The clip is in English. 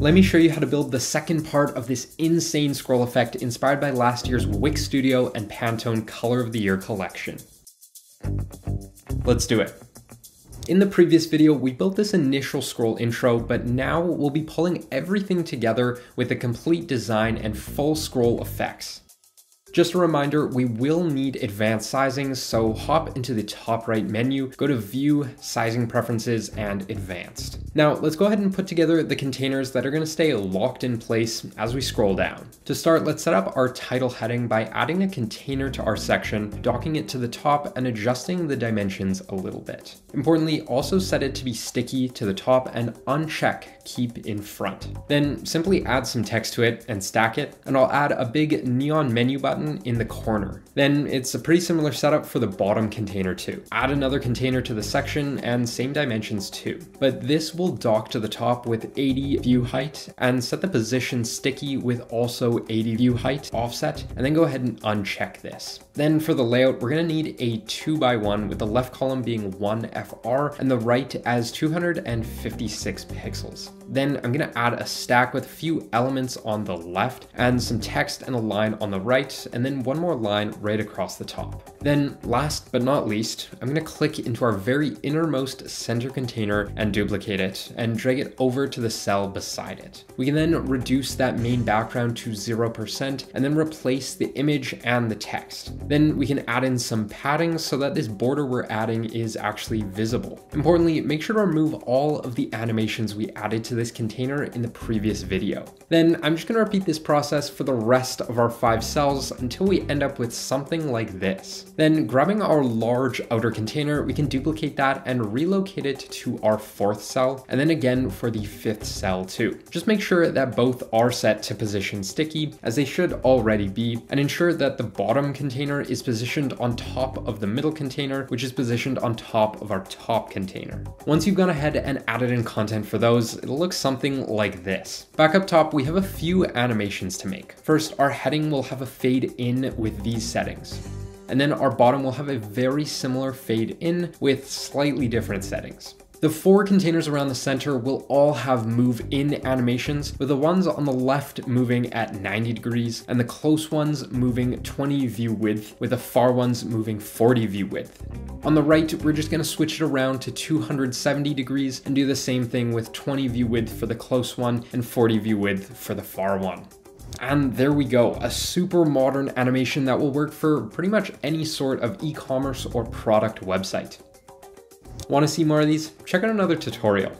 Let me show you how to build the second part of this insane scroll effect inspired by last year's Wix Studio and Pantone Color of the Year collection. Let's do it. In the previous video, we built this initial scroll intro, but now we'll be pulling everything together with a complete design and full scroll effects. Just a reminder, we will need advanced sizing, so hop into the top right menu, go to View, Sizing Preferences, and Advanced. Now, let's go ahead and put together the containers that are gonna stay locked in place as we scroll down. To start, let's set up our title heading by adding a container to our section, docking it to the top, and adjusting the dimensions a little bit. Importantly, also set it to be sticky to the top and uncheck keep in front. Then simply add some text to it and stack it, and I'll add a big neon menu button in the corner. Then it's a pretty similar setup for the bottom container too. Add another container to the section and same dimensions too. But this will dock to the top with 80 view height and set the position sticky with also 80 view height offset, and then go ahead and uncheck this. Then for the layout, we're gonna need a two by one with the left column being one FR and the right as 256 pixels. Then I'm gonna add a stack with a few elements on the left and some text and a line on the right, and then one more line right across the top. Then last but not least, I'm gonna click into our very innermost center container and duplicate it and drag it over to the cell beside it. We can then reduce that main background to 0% and then replace the image and the text. Then we can add in some padding so that this border we're adding is actually visible. Importantly, make sure to remove all of the animations we added to this container in the previous video. Then I'm just gonna repeat this process for the rest of our five cells until we end up with something like this. Then grabbing our large outer container, we can duplicate that and relocate it to our fourth and then again for the fifth cell too. Just make sure that both are set to position sticky, as they should already be, and ensure that the bottom container is positioned on top of the middle container, which is positioned on top of our top container. Once you've gone ahead and added in content for those, it'll look something like this. Back up top, we have a few animations to make. First, our heading will have a fade in with these settings. And then our bottom will have a very similar fade in with slightly different settings. The four containers around the center will all have move in animations, with the ones on the left moving at 90 degrees and the close ones moving 20 view width, with the far ones moving 40 view width. On the right, we're just gonna switch it around to 270 degrees and do the same thing with 20 view width for the close one and 40 view width for the far one. And there we go, a super modern animation that will work for pretty much any sort of e-commerce or product website. Want to see more of these? Check out another tutorial.